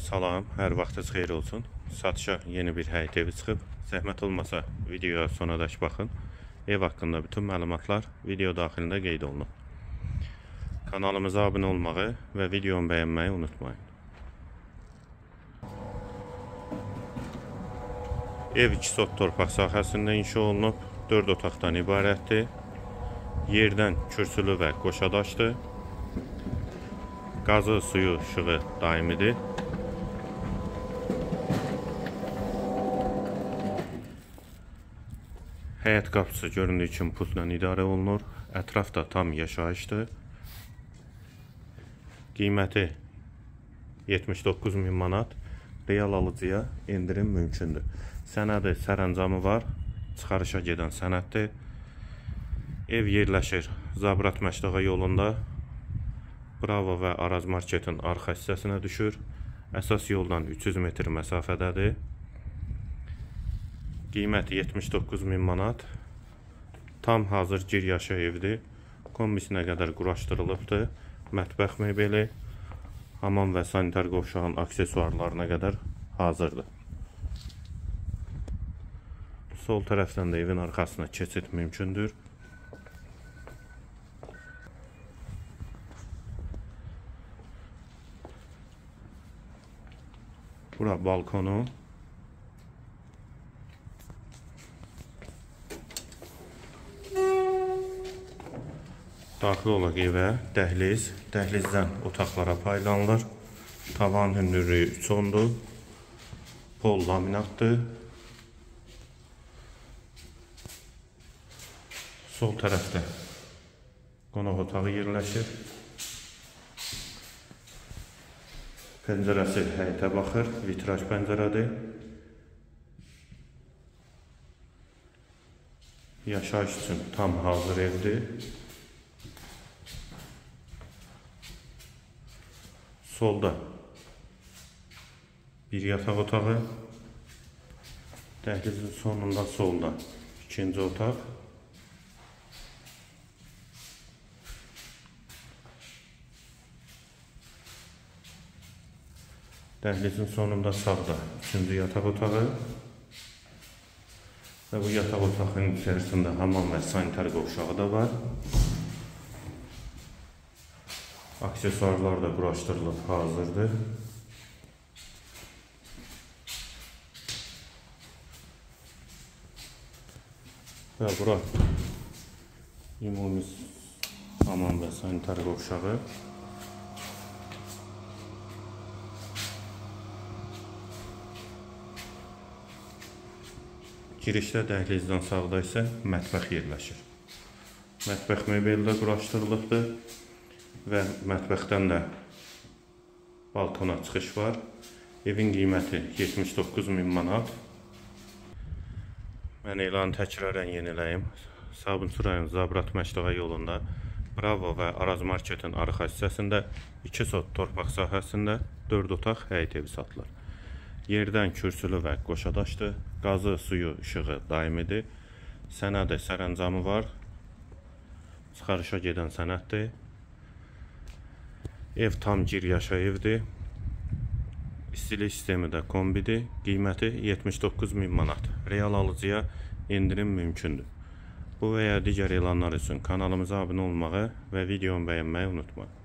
Salam, hər vaxtınız xeyir olsun. Satışa yeni bir həyət evi çıxıb. Zəhmət olmasa videoya sonadək baxın. Ev haqqında bütün məlumatlar video daxilində qeyd olunub. Kanalımıza abunə olmağı və videonu bəyənməyi unutmayın. Ev 2 sot torpaq sahəsində inşa olunub. 4 otaqdan ibarətdir. Yerdən kürsülü və qoşadaşdır. Qazı, suyu, işığı daimidir. Həyət qapısı göründüyü kimi putla idarə olunur. Ətraf da tam yaşayışdır. Qiyməti 79 min manat. Real alıcıya endirim mümkündür. Sənədi sərəncamı var. Çıxarışa gedən sənəddir. Ev yerləşir Zabrat Məşdağa yolunda. Bravo və Araz Marketin arxa hissəsinə düşür. Əsas yoldan 300 metr məsafədədir. Qiyməti 79 min manat. Tam hazır giryaşa evdir. Kombisinə qədər quraşdırılıbdır. Mətbəx mebeli, hamam və sanitar qovşağın aksesuarlarına qədər hazırdır. Sol tərəfdən də evin arxasına keçid mümkündür. Bura balkonu. Daxil olaq evə, dəhliz, dəhlizdən otaqlara paylanılır. Tavan hündürlüyü 3 ondur. Pol laminatdır. Sol tərəfdə qonaq otağı yerləşir. Pəncərəsi həyətə baxır, vitraj pəncərədir. Yaşayış üçün tam hazır evdir. Solda bir yataq otağı. Dəhlizin sonunda solda ikinci otaq. Dəhlizin sonunda sağda üçüncü yataq otağı. Və bu yataq otağının içərisində hamam və sanitar qovşağı da var. Aksesuarlar da quraşdırılıb hazırdır. Və bura ümumi hamam və sanitar qovşağı. Girişdə dəhlizdən sağda isə mətbəx yerləşir. Mətbəx mebeli də quraşdırılıbdır və mətbəxdən də balkona çıxış var. Evin qiyməti 79 min manat. Mən elanı təkrarən yeniləyim. Sabunçu rayon Zabrat Məşdağa yolunda Bravo və Araz Marketin arxa hissəsində 2 sot torpaq sahəsində 4 otaq həyət evi satılır. Yerdən kürsülü və qoşadaşdır. Qazı, suyu, işığı daimidir. Sənədi sərəncamı var. Çıxarışa gedən sənəddir. Ev tam giryaşa evdir. İstilik sistemi də kombidir. Qiyməti 79 min manat. Real alıcıya endirim mümkündür. Bu və ya digər elanlar üçün kanalımıza abunə olmağı və videonu bəyənməyi unutmayın.